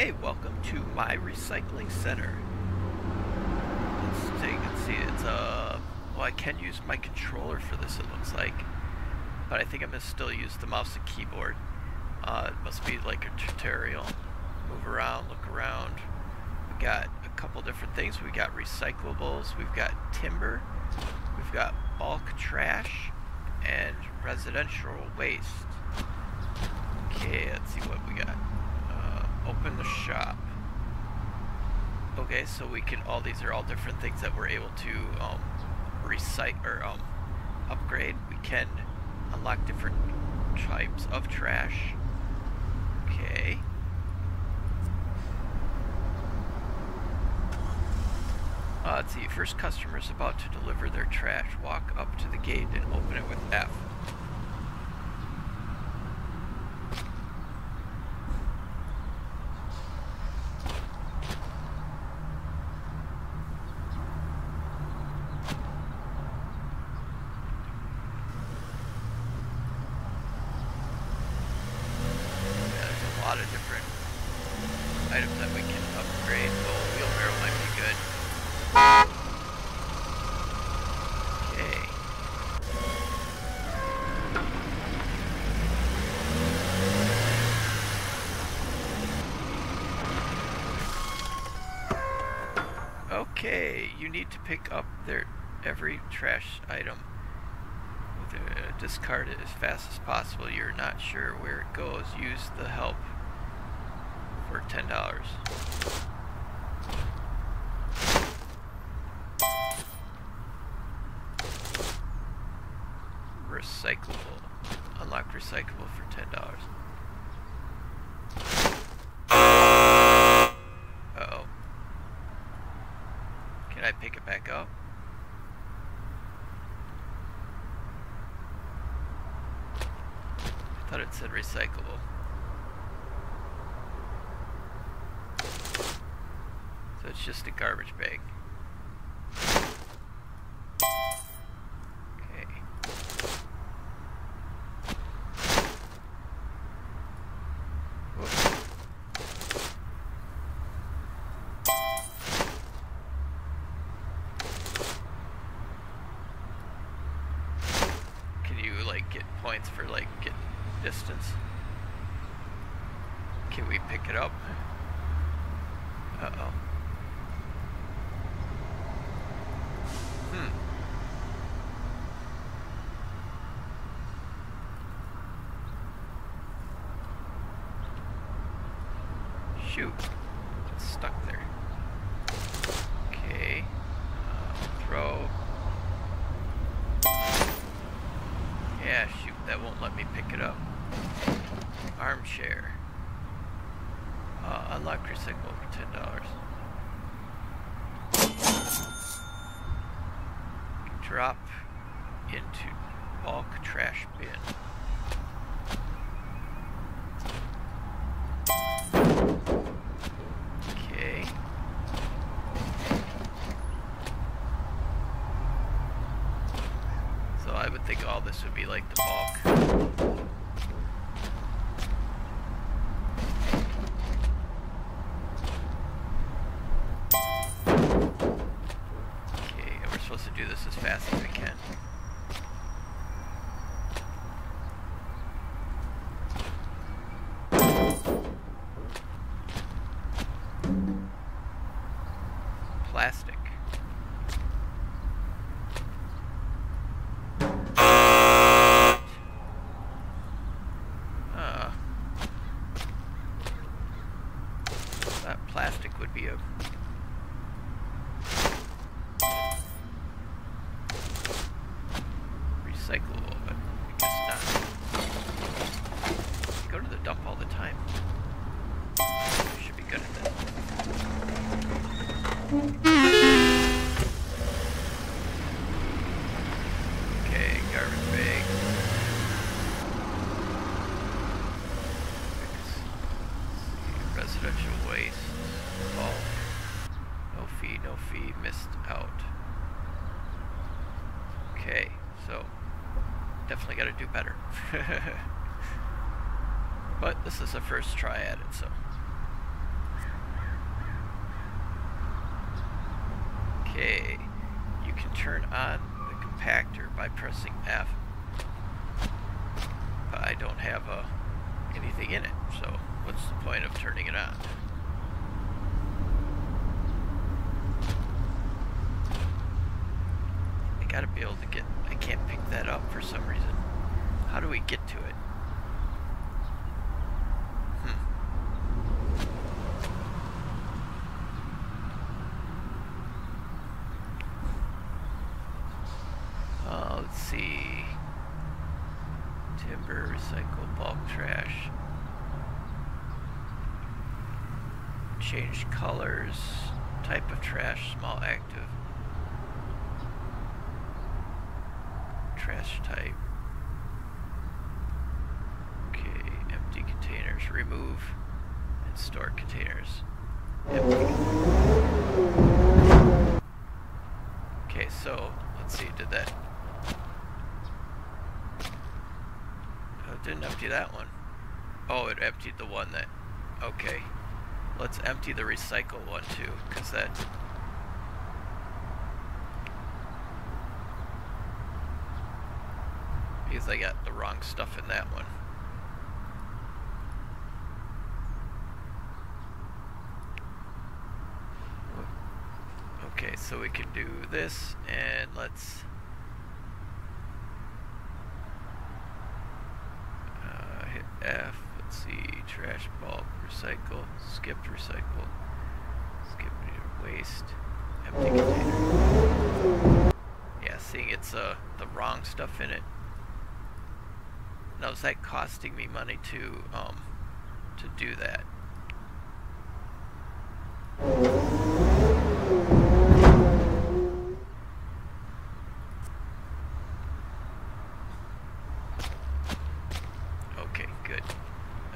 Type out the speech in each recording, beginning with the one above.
Okay, welcome to my recycling center. Let's take and see. It's uh, well, I can use my controller for this. It looks like, but I think I'm gonna still use the mouse and keyboard. Uh, it must be like a tutorial. Move around, look around. We got a couple different things. We got recyclables. We've got timber. We've got bulk trash and residential waste. Okay, let's see what we got open the shop. Okay, so we can, all these are all different things that we're able to um, recycle or um, upgrade. We can unlock different types of trash. Okay. Uh, let's see, first customer is about to deliver their trash. Walk up to the gate and open it with F. Okay, you need to pick up their every trash item. Discard it as fast as possible. You're not sure where it goes. Use the help for ten dollars. Recyclable. Unlock recyclable for ten dollars. I pick it back up? I thought it said recyclable. So it's just a garbage bag. Shoot. It's stuck there. Okay. Uh, throw. Yeah, shoot. That won't let me pick it up. Armchair. Uh, unlock recycle for ten dollars. Drop into bulk trash bin. but this is a first try at it, so. Okay, you can turn on the compactor by pressing F. But I don't have uh, anything in it, so what's the point of turning it on? I gotta be able to get, I can't pick that up for some reason. How do we get to it? change colors, type of trash, small active, trash type. Okay, empty containers, remove and store containers. Empty. Okay, so let's see, did that? Oh, it didn't empty that one. Oh, it emptied the one that, okay. Let's empty the recycle one too, because that... Because I got the wrong stuff in that one. Okay, so we can do this, and let's... Uh, hit F, let's see, trash bulk recycle, skipped recycle, skip waste, empty container. Yeah, seeing it's uh, the wrong stuff in it. Now is that costing me money to um to do that?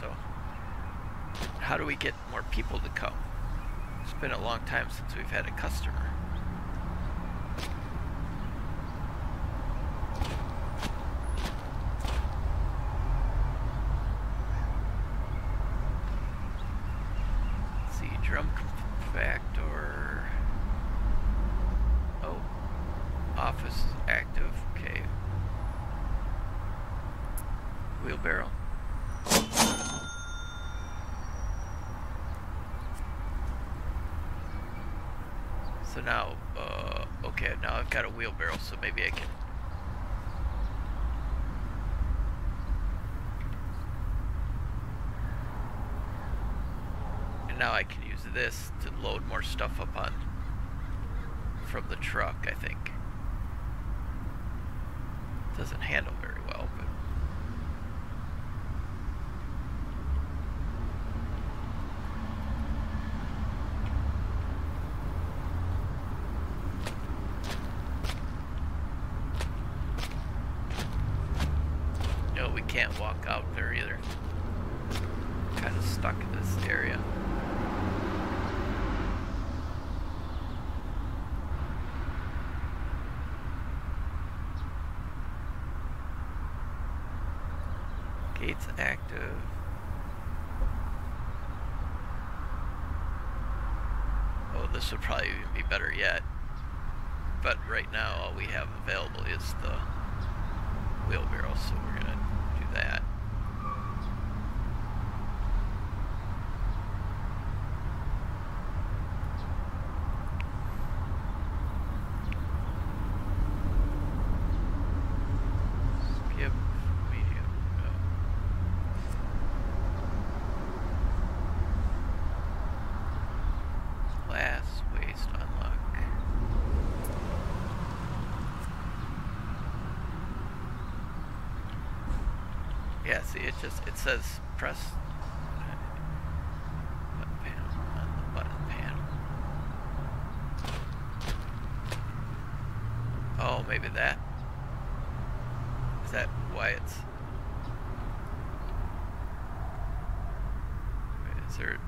so how do we get more people to come? It's been a long time since we've had a customer. Now uh okay now I've got a wheelbarrow so maybe I can And now I can use this to load more stuff up on from the truck, I think. Doesn't handle very well, but... No, we can't walk out there either. Kind of stuck in this area. Gates active. Oh, this would probably be better yet. But right now, all we have available is the wheelbarrow, so we're do that. Yeah, see, it just, it says press uh, Oh, maybe that. Is that why it's... Is there...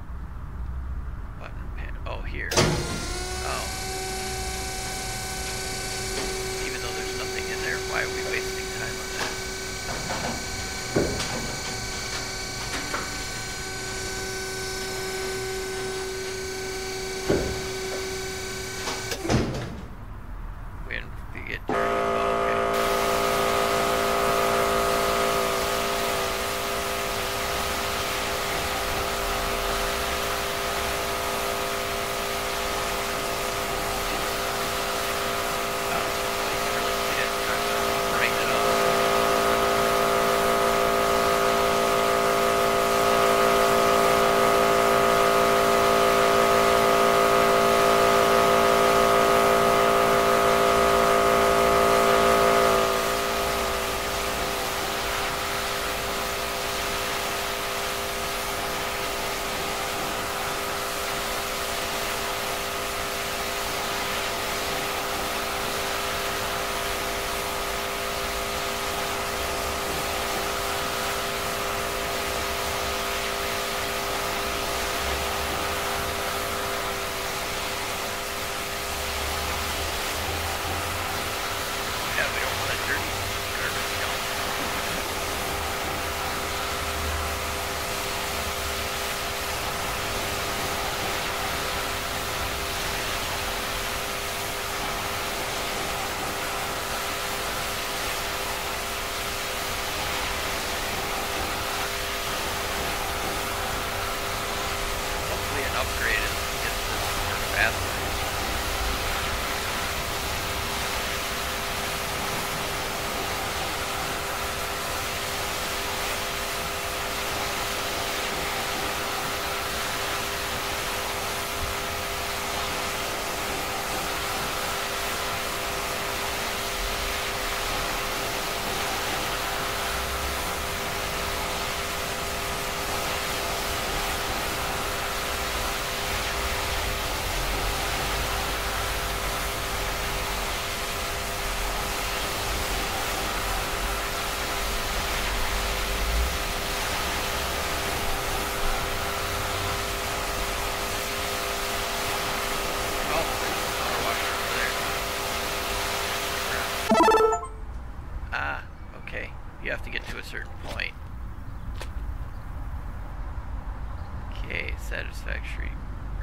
Okay, satisfactory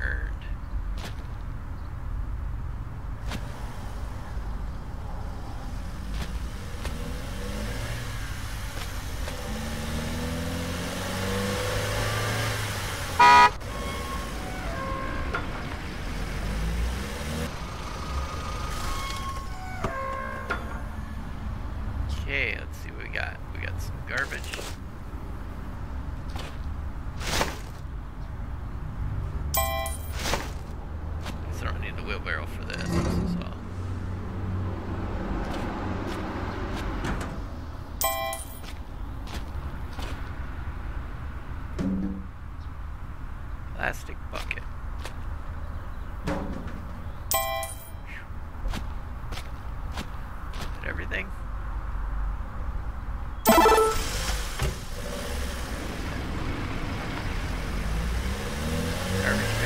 earned. Derby.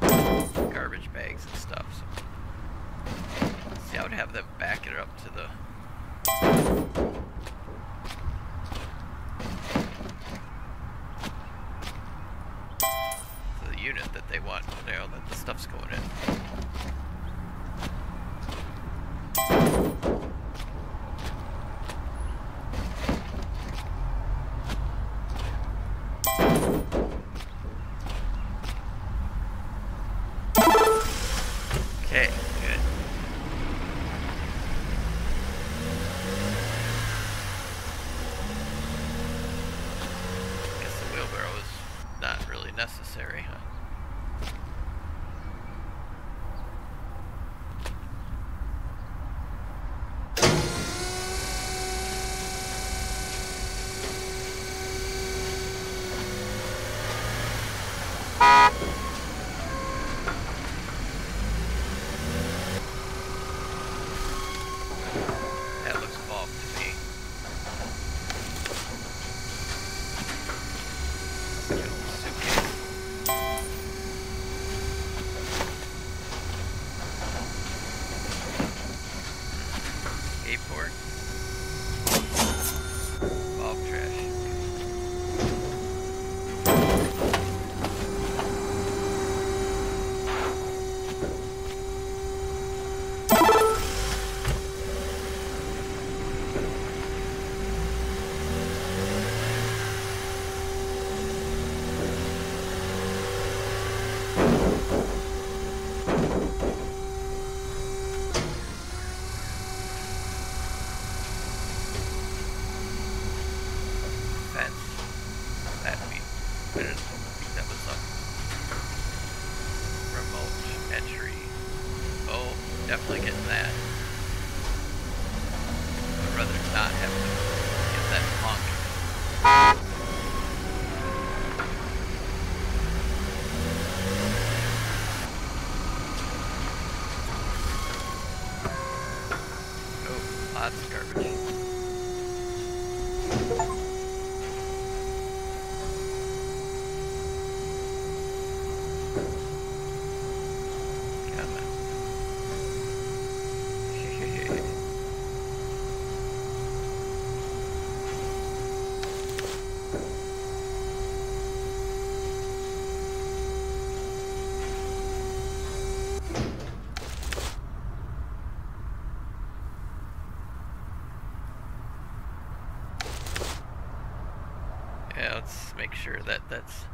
those garbage bags and stuff. So, see, I would have them back it up to the skateboard. make sure that that's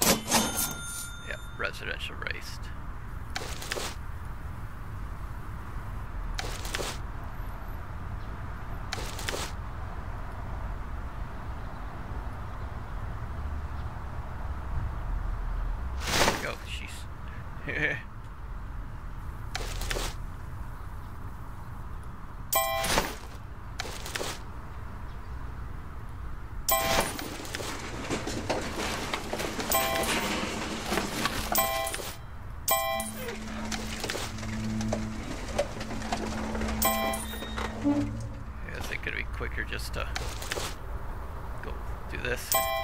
yeah, residential waste. just to go do this.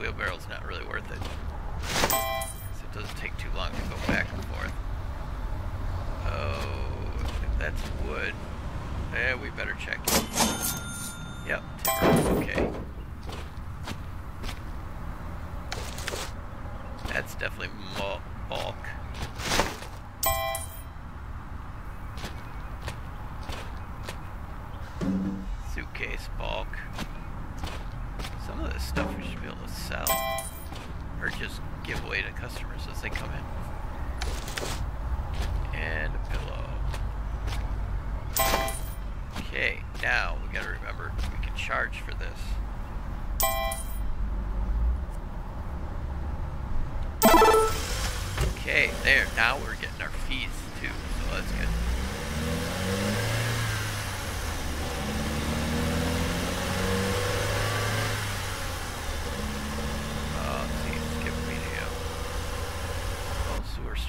wheelbarrow's not really worth it. So it doesn't take too long to go back and forth. Oh, that's wood. Eh, we better check. Yep, timber, okay. That's definitely more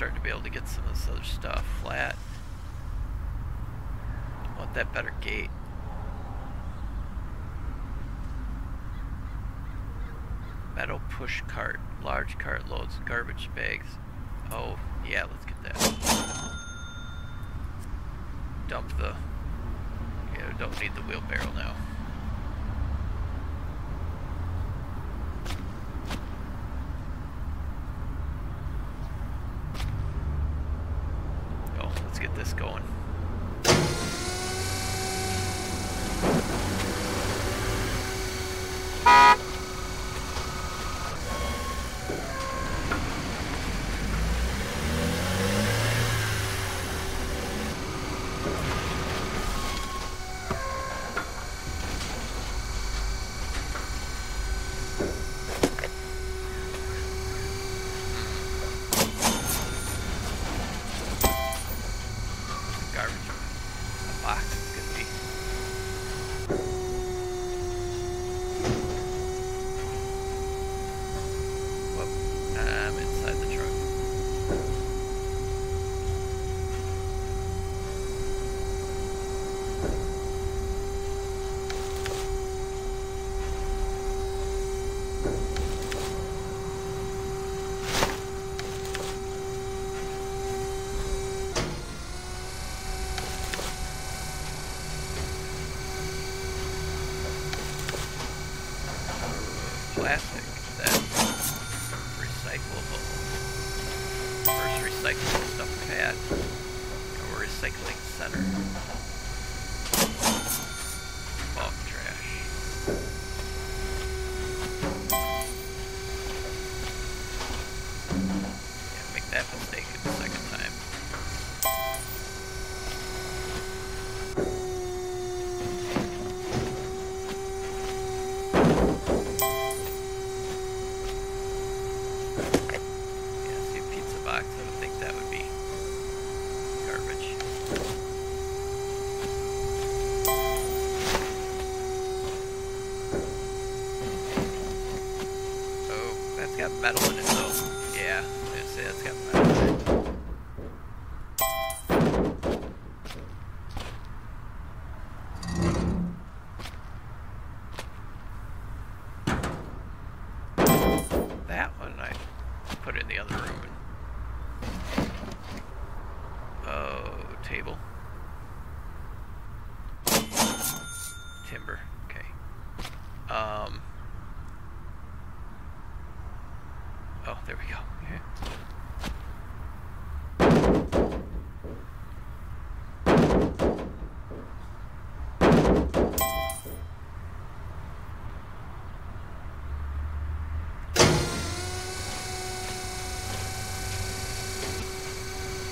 starting to be able to get some of this other stuff flat. I Want that better gate. Metal push cart. Large cart loads garbage bags. Oh, yeah, let's get that. Dump the... Yeah, don't need the wheelbarrow now.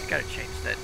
Gotta change that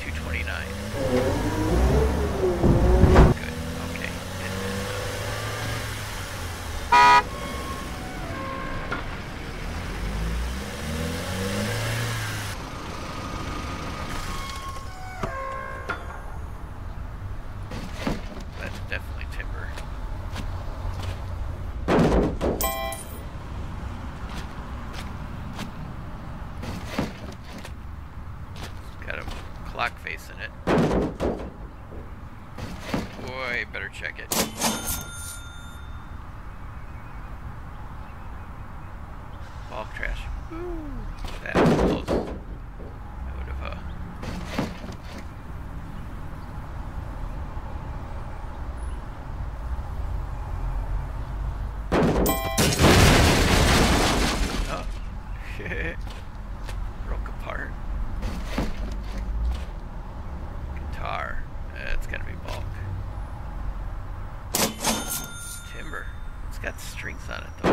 229. Good, okay. It is, uh, That's definitely timber. It's got a clock face in it. Boy, better check it. Bulk trash. Woo, that was close. I would have, uh... Oh. Broke apart. Guitar. That's gotta be bulk. Timber. It's got strings on it though.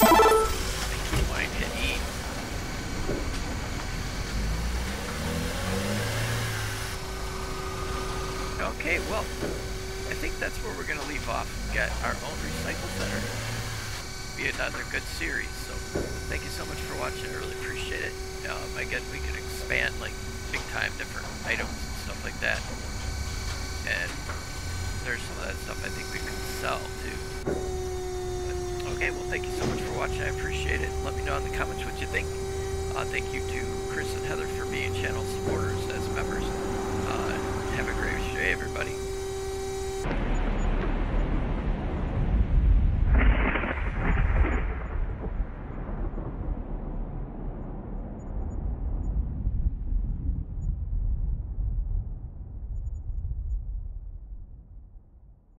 I keep wanting to eat. Okay, well, I think that's where we're going to leave off. We've got our own recycle center. Be another good series. So thank you so much for watching. I really appreciate it. Um, again, we could expand like big time different items and stuff like that. And there's some of that stuff I think we can sell too. Okay, well, thank you so much for watching. I appreciate it. Let me know in the comments what you think. Uh, thank you to Chris and Heather for being channel supporters as members everybody.